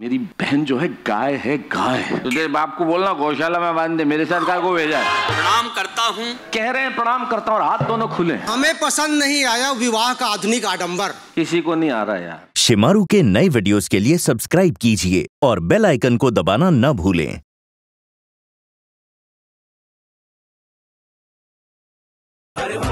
मेरी बहन जो है गाय है गाय तो तेरे बाप को बोलना गौशाला में बाँध दे मेरे साथ काय को भेजा। है प्रणाम करता हूँ। कह रहे हैं प्रणाम करता हूँ और हाथ दोनों खुले। हमें पसंद नहीं आया विवाह का आधुनिक आडम्बर किसी को नहीं आ रहा यार। शिमारू के नए वीडियोस के लिए सब्सक्राइब कीजिए और बेल आइकन को दबाना न भूलें। Seven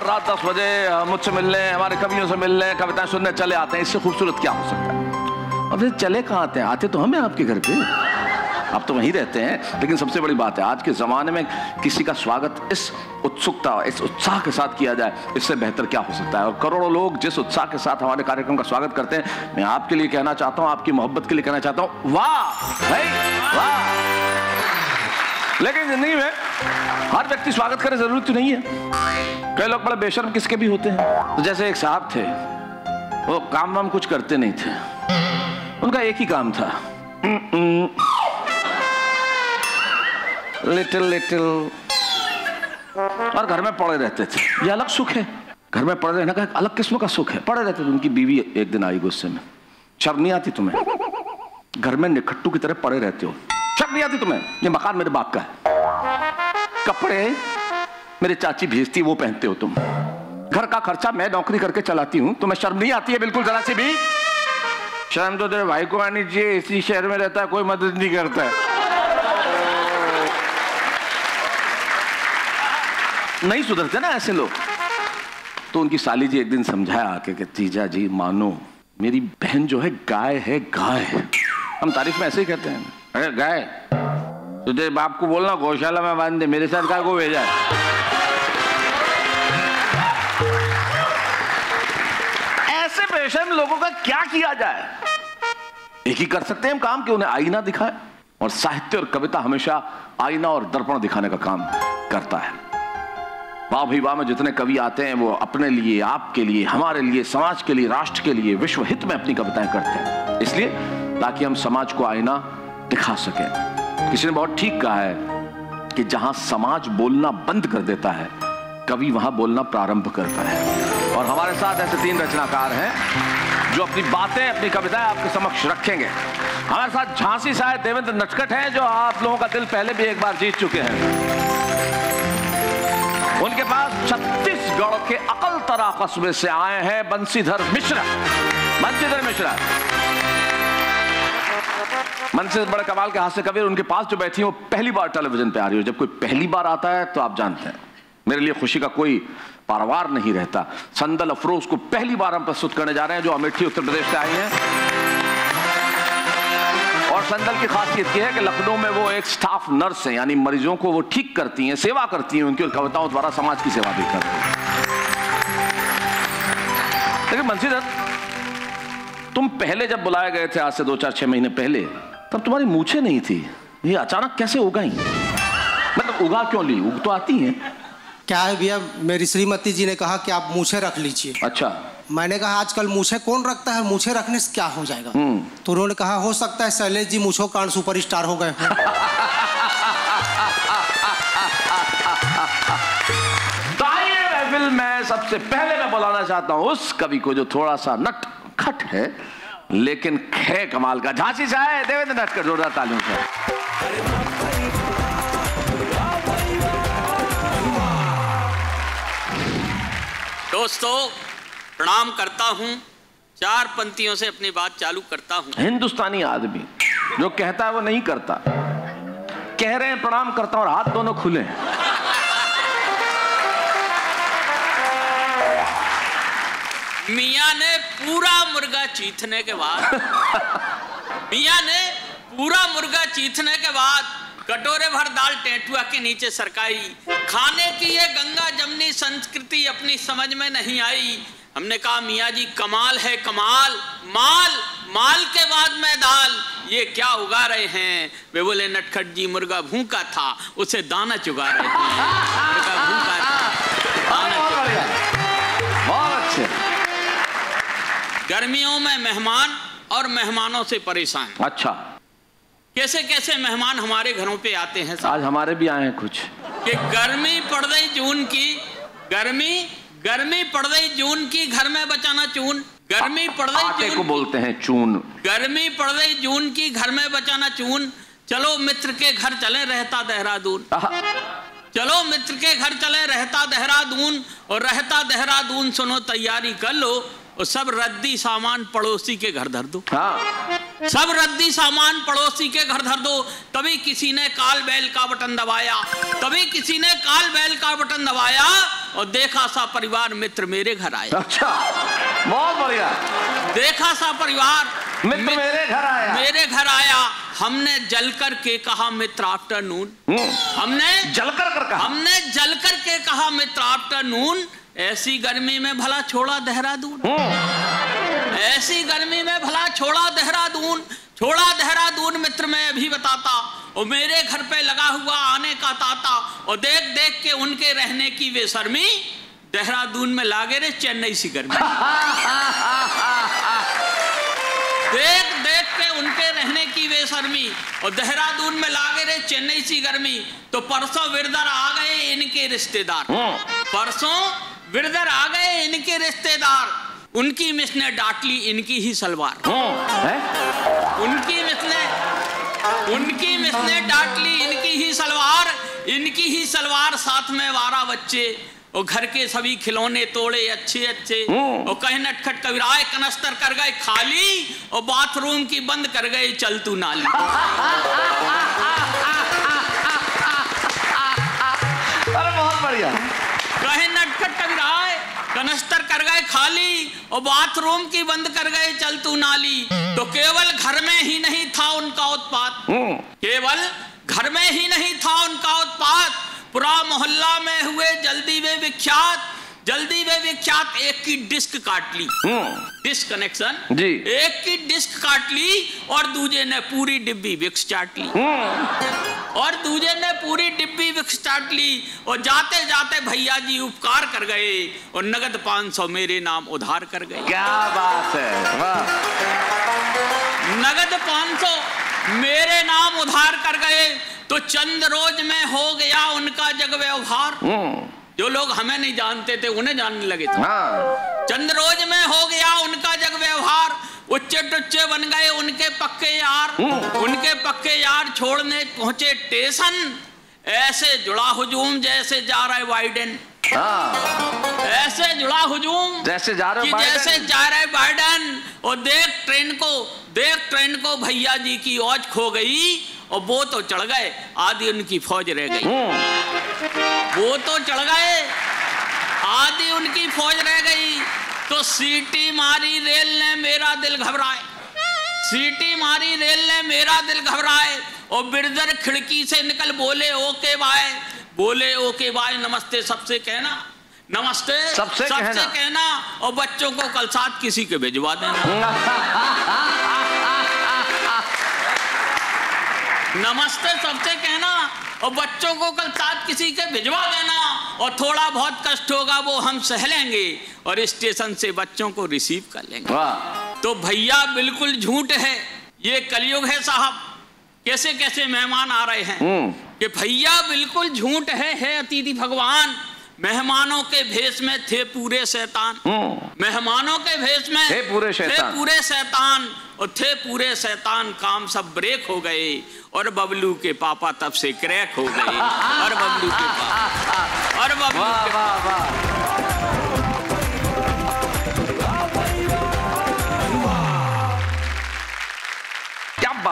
हर रात दस बजे मुझसे मिलने, हमारे कवियों से मिलने, कविताएँ सुनने चले आते हैं। इससे खूबसूरत क्या हो सकता है? फिर चले कहाँ आते हैं? आते तो हमें आपके घर पे। आप तो वहीं रहते हैं। लेकिन सबसे बड़ी बात है, आज के ज़माने में किसी का स्वागत इस उत्सुकता, इस उत्साह के साथ किया जाए, इससे बेहतर क्या हो सकता है? और करोड़ों लोग जिस उत्साह के साथ हमारे कार्यक्रम का स्वागत करते हैं, मैं आपके लिए कहना चाहता हूँ, आपकी मोहब्बत के लिए कहना चाहता हूँ, वाह! भाई, वाह! लेकिन ज़िंदगी में हर व्यक्ति स्वागत करे ज़रूरी तो नहीं है। कई लोग बड़े बेशर्म किसके भी होते हैं। तो जैसे एक साहब थे, वो काम वाम कुछ करते नहीं थे। उनका एक ही काम था। Little little. और घर में पड़े रहते थे। ये अलग सुख है। घर में पड़े रहने का एक अलग किस्म का सुख है। पड़े रहते थे, उनकी बीवी एक दिन आई गुस्से में। शर्म नहीं आती तुम्हें। घर में निखट्टू की तरह पड़े रहते हो। शर्म नहीं आती तुम्हें? ये मकान मेरे बाप का है। कपड़े मेरे चाची भेजती वो पहनते हो तुम। घर का खर्चा मैं नौकरी करके चलाती हूँ तुम्हें शर्म नहीं आती है बिल्कुल जरा सी भी? शर्म तो तेरे भाई को आनी चाहिए इसी शहर में रहता है कोई मदद नहीं करता है। नहीं सुधरते ना ऐसे लोग। तो उनकी साली जी एक दिन समझाया आके कि जीजा जी मानो मेरी बहन जो है गाय है गाय हम तारीफ़ में ऐसे ही कहते हैं। अरे गाय तो तेरे बाप को बोलना गौशाला में बाँध दे मेरे साथ काय को भेजा। है ऐसे बेशर्म लोगों का क्या किया जाए? एक ही कर सकते हैं हम काम कि उन्हें आईना दिखाए। और साहित्य और कविता हमेशा आईना और दर्पण दिखाने का काम करता है। वाह भाई वाह में जितने कवि आते हैं वो अपने लिए आपके लिए हमारे लिए समाज के लिए राष्ट्र के लिए विश्व हित में अपनी कविताएँ करते हैं। इसलिए ताकि हम समाज को आईना दिखा सकें। किसी ने बहुत ठीक कहा है कि जहाँ समाज बोलना बंद कर देता है, कवि वहाँ बोलना प्रारंभ करता है। और हमारे साथ ऐसे तीन रचनाकार हैं जो अपनी बातें, अपनी कविताएँ आपके समक्ष रखेंगे। हमारे साथ झांसी साहब देवेंद्र नटखट हैं, जो आप लोगों का दिल पहले भी एक बार जीत चुके हैं। उनके पास छत्तीसगढ़ के अकलतरा कस्बे से आए हैं बंसीधर मिश्रा। बंसीधर मिश्रा मन से बड़े कमाल के हास्य कवि उनके पास जो बैठी वो पहली बार टेलीविज़न पे आ रही हो। जब कोई पहली बार आता है तो आप जानते हैं। मेरे लिए खुशी का कोई पारवार नहीं रहता। संदल अफरोज को पहली बार हम प्रस्तुत करने जा रहे हैं, जो अमेठी, उत्तर प्रदेश से आई हैं। और संदल की खासियत यह है कि लखनऊ में वो एक स्टाफ नर्स है, यानी मरीजों को वो ठीक करती हैं, सेवा करती हैं, उनकी कविताओं द्वारा समाज की सेवा भी करती हैं। लेकिन बंसीधर तुम पहले जब बुलाए गए थे, आज से दो चार छह महीने पहले तब तुम्हारी मूछे नहीं थी। ये अचानक कैसे उगाई? मतलब उगा क्यों ली? उग तो आती हैं। क्या है भैया? मेरी श्रीमती जी ने कहा कि आप मूछे रख लीजिए। अच्छा। मैंने कहा आजकल मूछे कौन रखता है? मूछे रखने से क्या हो जाएगा? तो उन्होंने कहा हो सकता है शैलेश जी मूछों कांड सुपर स्टार हो गए। तो आइए महफिल में सबसे पहले मैं बुलाना चाहता हूँ उस कवि को जो थोड़ा सा नट खट है। लेकिन खे कमाल का। झांसी सा है देवेंद्र नटकर जोरदार तालियों से। दोस्तों प्रणाम करता हूँ। चार पंक्तियों से अपनी बात चालू करता हूँ। हिंदुस्तानी आदमी जो कहता है वो नहीं करता। कह रहे हैं प्रणाम करता हूँ और हाथ दोनों खुले हैं। मियाँ ने पूरा मुर्गा चीथने के बाद मियाँ ने पूरा मुर्गा चीथने के बाद कटोरे भर दाल टेंटुआ के नीचे सरकाई। खाने की ये गंगा जमनी संस्कृति अपनी समझ में नहीं आई। हमने कहा मियाँ जी कमाल है कमाल। माल माल के बाद में दाल। ये क्या उगा रहे हैं? वे बोले नटखट जी मुर्गा भूखा था उसे दाना चुगा रहे हैं। मुर्गा भूखा था दाना चुगा बहुत अच्छे। गर्मियों में मेहमान और मेहमानों से परेशान। अच्छा। कैसे कैसे मेहमान हमारे घरों पे आते हैं आज हमारे भी आए हैं कुछ। कि गर्मी पड़ गई जून की गर्मी गर्मी पड़ गई जून की घर में बचाना चून। गर्मी पड़ गई आटे को बोलते हैं चून। गर्मी पड़ गई जून की घर में बचाना चून। चलो मित्र के घर चले रहता देहरादून। चलो मित्र के घर चले रहता देहरादून। और रहता देहरादून सुनो तैयारी कर लो। और सब रद्दी सामान पड़ोसी के घर धर दो। हाँ। सब रद्दी सामान पड़ोसी के घर धर दो। तभी किसी ने काल बैल का बटन दबाया। तभी किसी ने काल बैल का बटन दबाया और देखा सा परिवार मित्र मेरे घर आया। अच्छा बहुत बढ़िया। देखा सा परिवार मित्र मेरे घर आया। मेरे घर आया। हमने जल कर के कहा मित्र आफ्टरनून हम्म, हमने जलकर कर कहा। हमने जल कर के कहा मित्र आफ्टरनून ऐसी गर्मी में भला छोड़ा देहरादून। हम्म, ऐसी गर्मी में भला छोड़ा देहरादून। छोड़ा देहरादून मित्र मैं अभी बताता। और मेरे घर पे लगा हुआ आने का ताता। और देख देख के उनके रहने की वे शर्मी देहरादून में लागे रे चेन्नई सी गर्मी। देख देख के उनके रहने की वे शर्मी और देहरादून में लागे रे चेन्नई सी गर्मी। तो परसों विरदर आ गए इनके रिश्तेदार। परसों विरदर आ गए इनके रिश्तेदार। उनकी मिस ने डांट ली इनकी ही सलवार। हम्म, उनकी मिस ने उनकी मिस ने डांट ली इनकी ही सलवार इनकी ही सलवार साथ में वारा बच्चे। और घर के सभी खिलौने तोड़े अच्छे अच्छे। और कहीं नटखट कविराए कनस्तर कर गए खाली। और बाथरूम की बंद कर गए चल तू नाली। अरे बहुत बढ़िया। कहे नटखट कविराए कनस्तर कर गए खाली और बाथरूम की बंद कर गए चल तू नाली। तो केवल घर में ही नहीं था उनका उत्पात। हम्म, केवल घर में ही नहीं था उनका उत्पात। पूरा मोहल्ला में हुए जल्दी वे विख्यात। जल्दी वे विख्यात एक की डिस्क काट ली। हम्म, डिस्क कनेक्शन। जी। एक की डिस्क काट ली और दूजे ने पूरी डिब्बी विक्स चाट ली। हम्म, और दूजे ने पूरी डिब्बी विक्स चाट ली और जाते जाते भैया जी उपकार कर गए और नगद 500 मेरे नाम उधार कर गए। क्या बात है वाह। नगद 500 मेरे नाम उधार कर गए तो चंद रोज में हो गया उनका जग व्यवहार। हम्म, जो लोग हमें नहीं जानते थे उन्हें जानने लगे थे। हाँ। चंद रोज में हो गया उनका जग व्यवहार। उच्चे टुच्चे बन गए उनके पक्के यार। उनके पक्के यार छोड़ने पहुँचे स्टेशन ऐसे जुड़ा हुजूम जैसे जा रहे बाइडेन। हाँ। ऐसे जुड़ा हुजूम जैसे जा रहे कि जैसे जा रहे बाइडन। और देख ट्रेन को देख ट्रेन को भैया जी की औज खो गई और वो तो चढ़ गए। आधी उनकी फौज रह गई। हम्म, वो तो चढ़ गए। आधी उनकी फौज रह गई। तो सीटी मारी रेल ने मेरा दिल घबराए। सीटी मारी रेल ने मेरा दिल घबराए। और बिरदर खिड़की से निकल बोले ओके बाय। बोले ओके बाय नमस्ते सबसे कहना। नमस्ते सबसे कहना। कहना और बच्चों को कल साथ किसी के भिजवा देना। नमस्ते सबसे कहना। और बच्चों को कल साथ किसी के भिजवा देना और थोड़ा बहुत कष्ट होगा वो हम सह लेंगे और स्टेशन से बच्चों को रिसीव कर लेंगे। वाह। तो भैया बिल्कुल झूठ है। ये कलयुग है साहब। कैसे कैसे मेहमान आ रहे हैं हम्म, कि भैया बिल्कुल झूठ है है अतिथि भगवान। मेहमानों के भेष में थे पूरे शैतान। हम्म, मेहमानों के भेष में थे पूरे शैतान। थे पूरे शैतान और थे पूरे शैतान। काम सब ब्रेक हो गए और बबलू के पापा तब से क्रैक हो गए। और बबलू के पापा। और बबलू वाह के वाह वाह।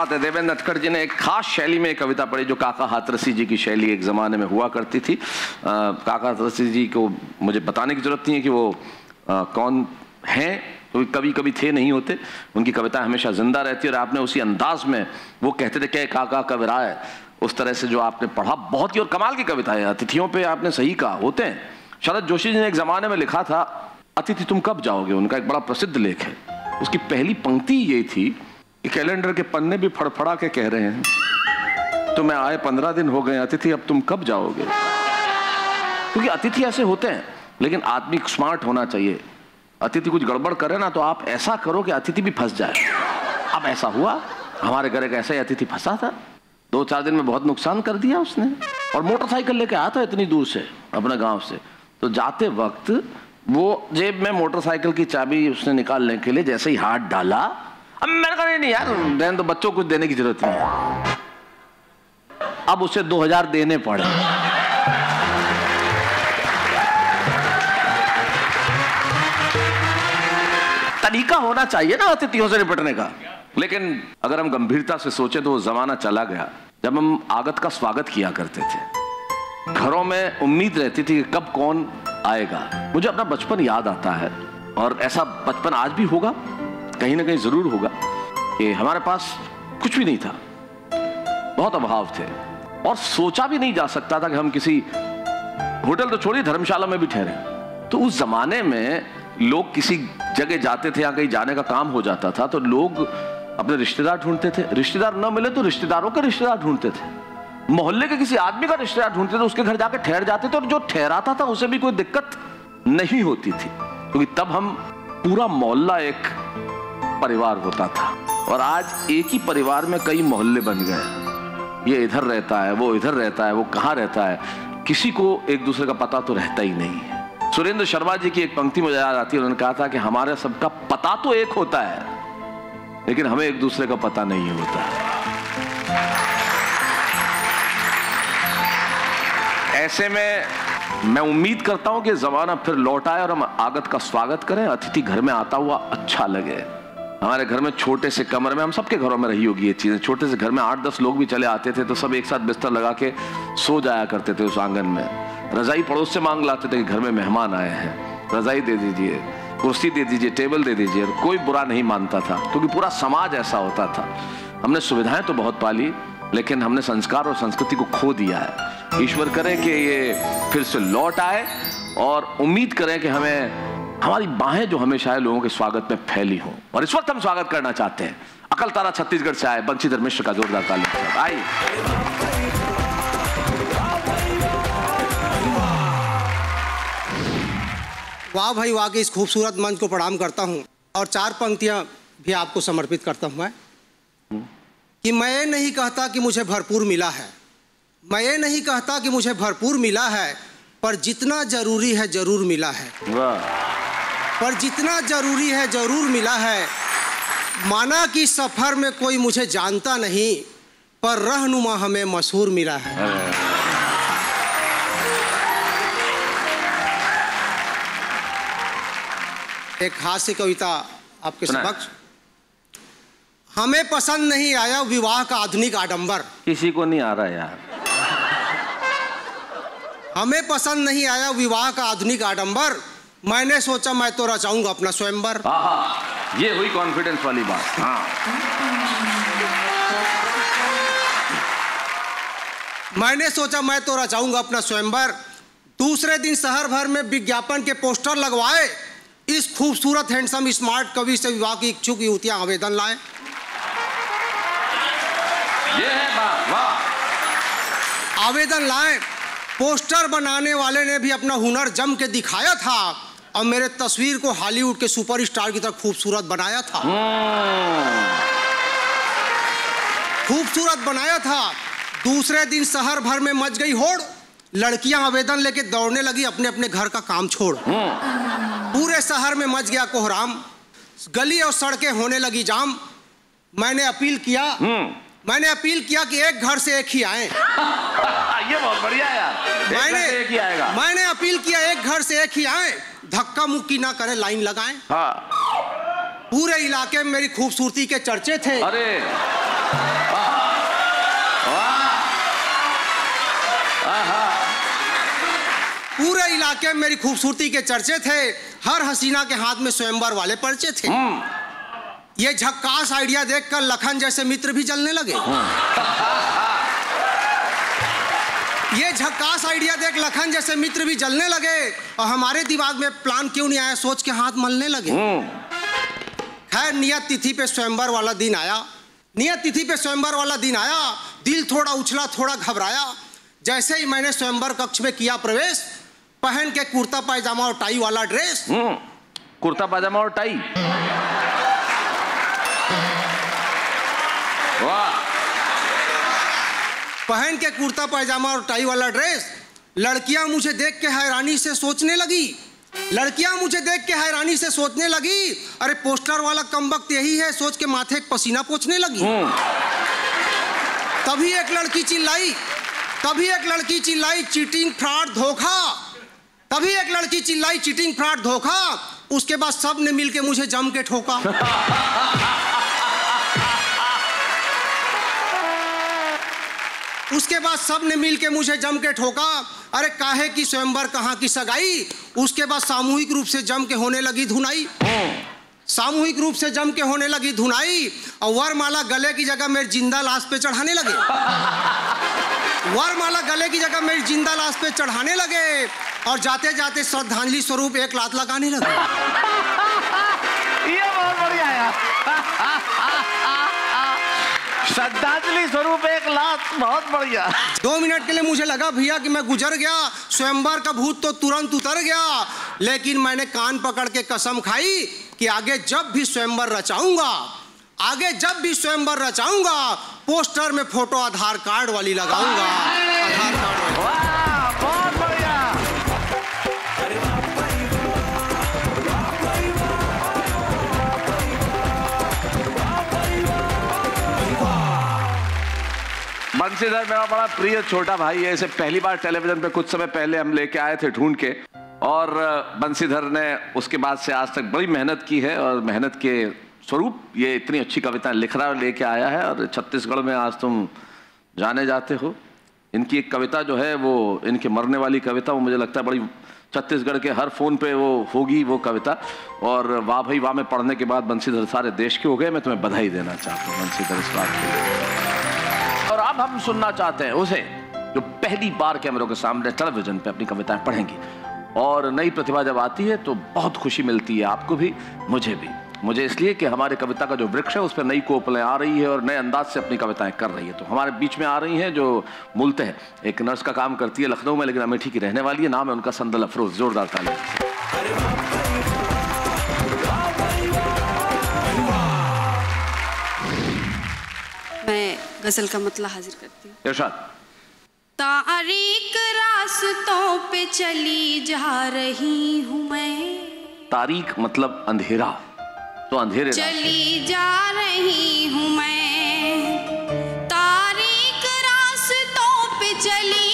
है देवेंद्र नटखट जी ने एक खास शैली में कविता पढ़ी जो काका हाथरसी जी की शैली एक जमाने में हुआ करती थी। अ, काका हाथरसी जी को मुझे बताने की ज़रूरत नहीं है कि वो अ, कौन हैं क्योंकि कभी कभी थे नहीं होते। उनकी कविता हमेशा ज़िंदा रहती और आपने उसी अंदाज में वो कहते थे क्या काका कविराय उस तरह से जो आपने पढ़ा बहुत ही और कमाल की कविता है अतिथियों पे आपने सही कहा होते हैं। शरद जोशी जी ने एक जमाने में लिखा था अतिथि तुम कब जाओगे? उनका एक बड़ा प्रसिद्ध लेख है। उसकी पहली पंक्ति ये थी कि कैलेंडर के पन्ने भी फड़फड़ा के कह रहे हैं। तुम्हें आए पंद्रह दिन हो गए अतिथि, अब तुम कब जाओगे? क्योंकि अतिथि ऐसे होते हैं, लेकिन आदमी स्मार्ट होना चाहिए। अतिथि कुछ गड़बड़ करे ना तो आप ऐसा करो कि अतिथि भी फंस जाए। अब ऐसा हुआ, हमारे घर एक ऐसा ही अतिथि फंसा था। दो चार दिन में बहुत नुकसान कर दिया उसने। और मोटरसाइकिल लेके आया था इतनी दूर से, अपने गाँव से। तो जाते वक्त वो जेब में मोटरसाइकिल की चाबी उसने निकालने के लिए जैसे ही हाथ डाला अब मैंने कहा नहीं, यार देन तो बच्चों को कुछ देने की ज़रूरत नहीं अब उसे 2000 देने पड़े। तरीका होना चाहिए ना अतिथियों से निपटने का। लेकिन अगर हम गंभीरता से सोचे तो वो जमाना चला गया जब हम आगत का स्वागत किया करते थे। घरों में उम्मीद रहती थी कि कब कौन आएगा। मुझे अपना बचपन याद आता है और ऐसा बचपन आज भी होगा? कहीं ना कहीं ज़रूर होगा। कि हमारे पास कुछ भी नहीं था। बहुत अभाव थे। और सोचा भी नहीं जा सकता था कि हम किसी होटल तो छोड़िए, धर्मशाला में भी ठहरे। तो उस जमाने में लोग किसी जगह जाते थे या कहीं जाने का काम हो जाता था तो लोग अपने रिश्तेदार ढूंढते थे। रिश्तेदार न मिले तो रिश्तेदारों के रिश्तेदार ढूंढते थे। मोहल्ले के किसी आदमी का रिश्तेदार ढूंढते थे उसके घर जाके ठहर जाते थे, और जो ठहराता था, उसे भी कोई दिक्कत नहीं होती थी। क्योंकि तब हम पूरा मोहल्ला एक परिवार होता था। और आज एक ही परिवार में कई मोहल्ले बन गए। ये इधर रहता है, वो इधर रहता है, वो कहाँ रहता है, किसी को एक दूसरे का पता तो रहता ही नहीं है। सुरेंद्र शर्मा जी की एक पंक्ति मुझे याद आती है, उन्होंने कहा था कि हमारे सबका पता तो एक होता है, लेकिन हमें एक दूसरे का पता नहीं होता। ऐसे में मैं उम्मीद करता हूँ कि जमाना फिर लौट आए और हम आगत का स्वागत करें, अतिथि घर में आता हुआ अच्छा लगे। हमारे घर में छोटे से कमरे में, हम सबके घरों में रही होगी ये चीज़ें। छोटे से घर में आठ दस लोग भी चले आते थे तो सब एक साथ बिस्तर लगा के सो जाया करते थे उस आँगन में। रजाई पड़ोस से मांग लाते थे कि घर में मेहमान आए हैं। रजाई दे दीजिए, कुर्सी दे दीजिए, टेबल दे दीजिए कोई बुरा नहीं मानता था, क्योंकि पूरा समाज ऐसा होता था। हमने सुविधाएँ तो बहुत पाली, लेकिन हमने संस्कार और संस्कृति को खो दिया है। ईश्वर करें कि ये फिर से लौट आए, और उम्मीद करें कि हमें हमारी बाहें जो हमेशा है लोगों के स्वागत में फैली हो। और इस वक्त हम स्वागत करना चाहते हैं। अकल तारा छत्तीसगढ़ से आए बंशीधर मिश्र का जोरदार ताली आइए। वाह भाई वाह के इस खूबसूरत मंच को प्रणाम करता हूँ और चार पंक्तियाँ भी आपको समर्पित करता हूँ मैं। कि मैं नहीं कहता कि मुझे भरपूर मिला है। मैं ये नहीं कहता कि मुझे भरपूर मिला है पर जितना ज़रूरी है ज़रूर मिला है। वाह। पर जितना ज़रूरी है ज़रूर मिला है। माना कि सफ़र में कोई मुझे जानता नहीं पर रहनुमा हमें मशहूर मिला है। एक हास्य कविता आपके समक्ष। हमें पसंद नहीं आया विवाह का आधुनिक आडंबर। किसी को नहीं आ रहा यार। हमें पसंद नहीं आया विवाह का आधुनिक आडंबर। मैंने सोचा मैं तो रचाऊँगा अपना स्वयंवर। ये हुई कॉन्फिडेंस वाली बात। हाँ। मैंने सोचा मैं तो रचाऊँगा अपना स्वयंवर। दूसरे दिन शहर भर में विज्ञापन के पोस्टर लगवाए। इस खूबसूरत हैंडसम स्मार्ट कवि से विवाह की इच्छुक युवतियाँ आवेदन लाए। ये है बात वाह। आवेदन लाए। पोस्टर बनाने वाले ने भी अपना हुनर जम के दिखाया था। और मेरे तस्वीर को हॉलीवुड के सुपरस्टार की तरह खूबसूरत बनाया था। खूबसूरत बनाया था। दूसरे दिन शहर भर में मच गई होड़। लड़कियाँ आवेदन लेके दौड़ने लगी अपने अपने घर का काम छोड़। पूरे शहर में मच गया कोहराम। गली और सड़कें होने लगी जाम। मैंने अपील किया। मैंने अपील किया कि एक घर से एक ही आए। ये बहुत बढ़िया यार। मैंने एक ही आएगा। मैंने अपील किया एक से एक ही आए धक्का मुक्की ना करे लाइन लगाएँ। हाँ। पूरे इलाके में मेरी खूबसूरती के चर्चे थे। अरे। पूरे इलाके में मेरी खूबसूरती के चर्चे थे। हर हसीना के हाथ में स्वयंवर वाले पर्चे थे। ये झक्कास आइडिया देखकर लखन जैसे मित्र भी जलने लगे। ये झक्कास आइडिया देख लखन जैसे मित्र भी जलने लगे और हमारे दिमाग में प्लान क्यों नहीं आया? सोच के हाथ मलने लगे। खैर नियत तिथि पे स्वयंवर वाला दिन आया। नियत तिथि पे स्वयंवर वाला दिन आया। दिल थोड़ा उछला थोड़ा घबराया। जैसे ही मैंने स्वयंवर कक्ष में किया प्रवेश पहन के कुर्ता पायजामा और टाई वाला ड्रेस। कुर्ता पायजामा और टाई। वाह। पहन के कुर्ता पैजामा और टाई वाला ड्रेस लड़कियाँ मुझे देख के हैरानी से सोचने लगी। लड़कियाँ मुझे देख के हैरानी से सोचने लगी। अरे पोस्टर वाला कम वक्त यही है सोच के माथे एक पसीना पोछने लगी। तभी एक लड़की चिल्लाई तभी एक लड़की चिल्लाई चीटिंग फ्रॉड धोखा। तभी एक लड़की चिल्लाई चीटिंग फ्रॉड धोखा। उसके बाद सबने मिलके मुझे जम के ठोका। उसके बाद सबने मिल के मुझे जम के ठोका। अरे काहे की स्वयंवर, कहाँ की सगाई? उसके बाद सामूहिक रूप से जम के होने लगी धुनाई। सामूहिक रूप से जम के होने लगी धुनाई, और वरमाला गले की जगह मेरी ज़िंदा लाश पे चढ़ाने लगे। वरमाला गले की जगह मेरी ज़िंदा लाश पे चढ़ाने लगे, और जाते जाते श्रद्धांजलि स्वरूप एक लात लगाने लगे। श्रद्धांजलि स्वरूप एक लाख बहुत बढ़िया। दो मिनट के लिए मुझे लगा भैया कि मैं गुजर गया, स्वयंवर का भूत तो तुरंत उतर गया, लेकिन मैंने कान पकड़ के कसम खाई कि आगे जब भी स्वयंवर रचाऊँगा, आगे जब भी स्वयंवर रचाऊँगा, पोस्टर में फ़ोटो आधार कार्ड वाली लगाऊँगा। आधार कार्ड बंसीधर मेरा बड़ा प्रिय छोटा भाई है, इसे पहली बार टेलीविज़न पे कुछ समय पहले हम लेके आए थे ढूंढ के। और बंसीधर ने उसके बाद से आज तक बड़ी मेहनत की है और मेहनत के स्वरूप ये इतनी अच्छी कविता लिख रहा है लेके आया है। और छत्तीसगढ़ में आज तुम जाने जाते हो। इनकी एक कविता जो है, वो इनके मरने वाली कविता, वो मुझे लगता है बड़ी छत्तीसगढ़ के हर फ़ोन पे वो होगी वो कविता। और, वाह भाई, वाह में पढ़ने के बाद बंसीधर सारे देश के हो गए। मैं तुम्हें बधाई देना चाहता हूँ बंसीधर इस बात के लिए। अब हम सुनना चाहते हैं उसे, जो पहली बार कैमरों के सामने टेलीविज़न पे अपनी कविताएँ पढ़ेंगी। और नई प्रतिभा जब आती है तो बहुत खुशी मिलती है आपको भी, मुझे भी। मुझे इसलिए कि हमारे कविता का जो वृक्ष है, उस पर नई कोपलें आ रही है और नए अंदाज से अपनी कविताएँ कर रही है। तो हमारे बीच में आ रही हैं जो मूलतः है। एक नर्स का काम करती है लखनऊ में, लेकिन अमेठी की रहने वाली है। नाम है उनका संदल अफरोज, जोरदार ताली गज़ल का मतला हाजिर करती हूँ। इरशाद। तारीख रास्तों पे चली जा रही हूँ मैं। तारीख मतलब अंधेरा तो अंधेरे चली जा रही हूँ मैं। तारीख रास्तों पे चली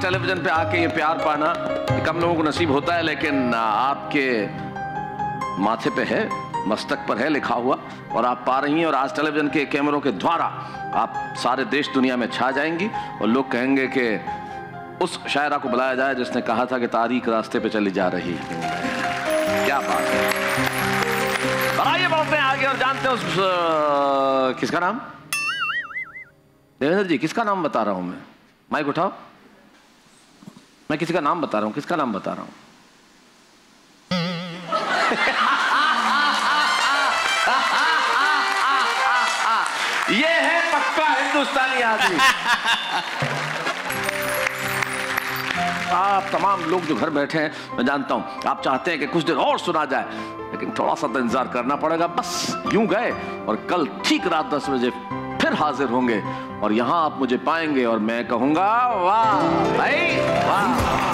टेलीविज़न पे आके ये प्यार पाना कम लोगों को नसीब होता है लेकिन आपके माथे पे है मस्तक पर है लिखा हुआ और आप पा रही हैं और आज टेलीविज़न के कैमरों के द्वारा आप सारे देश दुनिया में छा जाएँगी और लोग कहेंगे कि उस शायरा को बुलाया जाए जिसने कहा था कि तारीख रास्ते पे चली जा रही क्या बात है। आइए बढ़ते हैं आगे और जानते हैं उस अ, किसका नाम? देवेंद्र जी किसका नाम बता रहा हूँ मैं? माइक उठाओ। मैं किसी का नाम बता रहा हूँ, किसका नाम बता रहा हूँ? ये है पक्का हिंदुस्तानी आदमी। आप तमाम लोग जो घर बैठे हैं, मैं जानता हूँ, आप चाहते हैं कि कुछ देर और सुना जाए, लेकिन थोड़ा सा तो इंतज़ार करना पड़ेगा। बस यूँ गए और कल ठीक रात दस बजे फिर हाजिर होंगे और यहाँ आप मुझे पाएँगे और मैं कहूँगा वाह। भाई वाह।